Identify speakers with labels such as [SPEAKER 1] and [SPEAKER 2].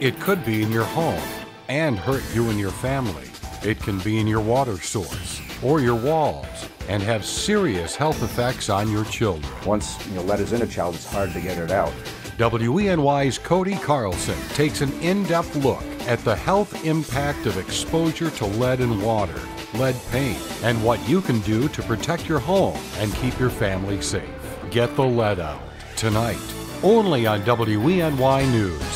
[SPEAKER 1] It could be in your home and hurt you and your family. It can be in your water source or your walls and have serious health effects on your children.
[SPEAKER 2] Once you know lead is in a child, it's hard to get it out.
[SPEAKER 1] WENY's Cody Carlson takes an in depth look at the health impact of exposure to lead in water, lead paint, and what you can do to protect your home and keep your family safe. Get the lead out tonight, only on WENY News.